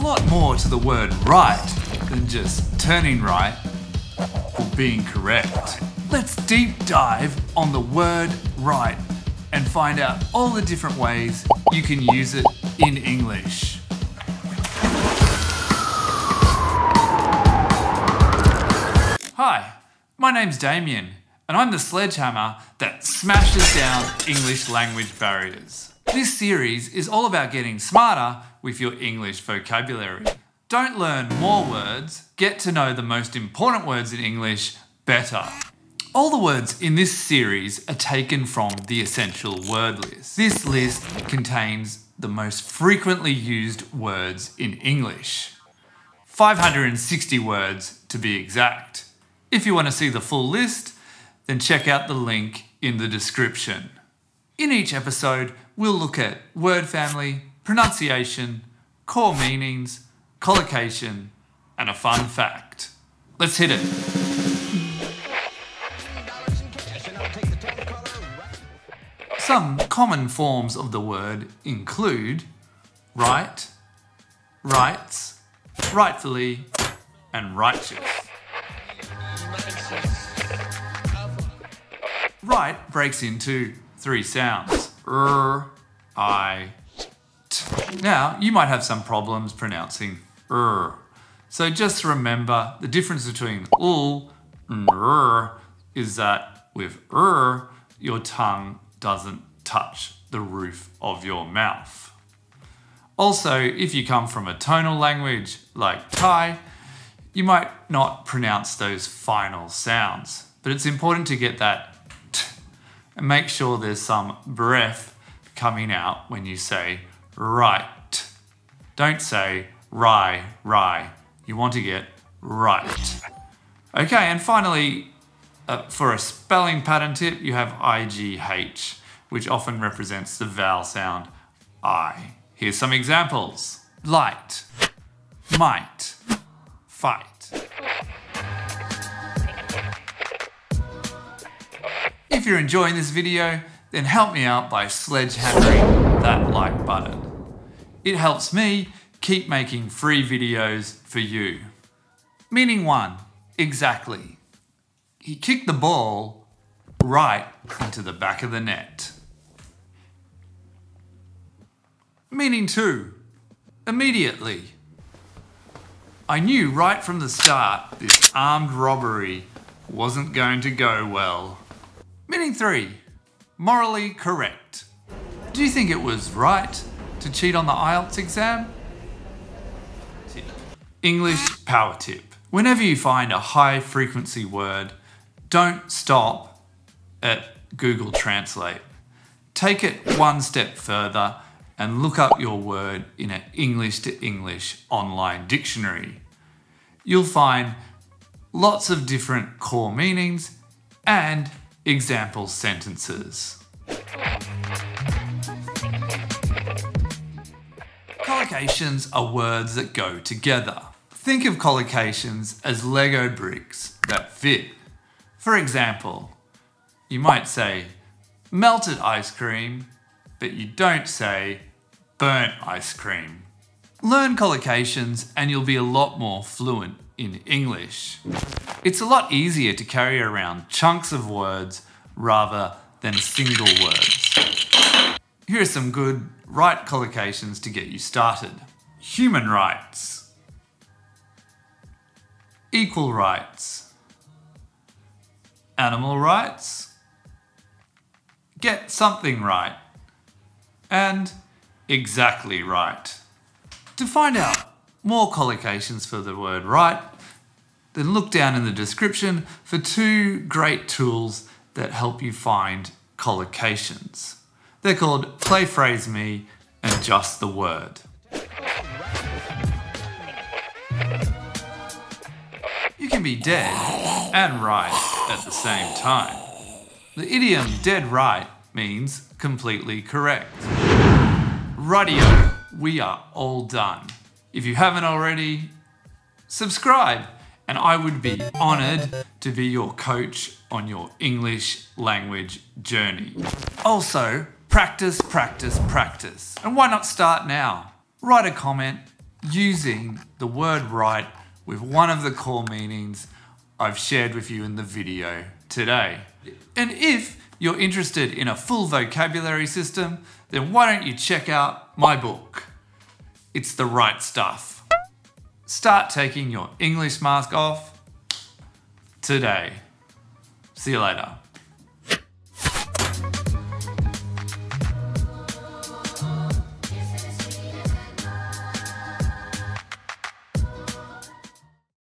lot more to the word right than just turning right or being correct. Let's deep dive on the word right and find out all the different ways you can use it in English. Hi, my name's Damien, and I'm the sledgehammer that smashes down English language barriers. This series is all about getting smarter with your English vocabulary. Don't learn more words, get to know the most important words in English better. All the words in this series are taken from the Essential Word List. This list contains the most frequently used words in English. 560 words to be exact. If you want to see the full list, then check out the link in the description. In each episode, we'll look at word family, pronunciation, core meanings, collocation, and a fun fact. Let's hit it. Some common forms of the word include right, rights, rightfully, and righteous. Right breaks into three sounds r, i. Now, you might have some problems pronouncing r. So just remember the difference between ul and r is that with r, your tongue doesn't touch the roof of your mouth. Also, if you come from a tonal language like Thai, you might not pronounce those final sounds, but it's important to get that and make sure there's some breath coming out when you say right. Don't say rye, rye. You want to get right. Okay, and finally, uh, for a spelling pattern tip, you have IGH, which often represents the vowel sound I. Here's some examples light, might, fight. If you're enjoying this video, then help me out by sledgehammering that like button. It helps me keep making free videos for you. Meaning one, exactly. He kicked the ball right into the back of the net. Meaning two, immediately. I knew right from the start this armed robbery wasn't going to go well. Meaning three, morally correct. Do you think it was right to cheat on the IELTS exam? English power tip. Whenever you find a high frequency word, don't stop at Google Translate. Take it one step further and look up your word in an English to English online dictionary. You'll find lots of different core meanings and Example sentences. Collocations are words that go together. Think of collocations as Lego bricks that fit. For example, you might say melted ice cream, but you don't say burnt ice cream. Learn collocations and you'll be a lot more fluent in English. It's a lot easier to carry around chunks of words rather than single words. Here are some good right collocations to get you started. Human rights, equal rights, animal rights, get something right, and exactly right. To find out more collocations for the word right, then look down in the description for two great tools that help you find collocations. They're called Play Phrase Me and Just the Word. You can be dead and right at the same time. The idiom dead right means completely correct. Radio, we are all done. If you haven't already, subscribe and I would be honoured to be your coach on your English language journey. Also, practice, practice, practice. And why not start now? Write a comment, using the word right with one of the core meanings I've shared with you in the video today. And if you're interested in a full vocabulary system, then why don't you check out my book? It's the right stuff. Start taking your English mask off today. See you later.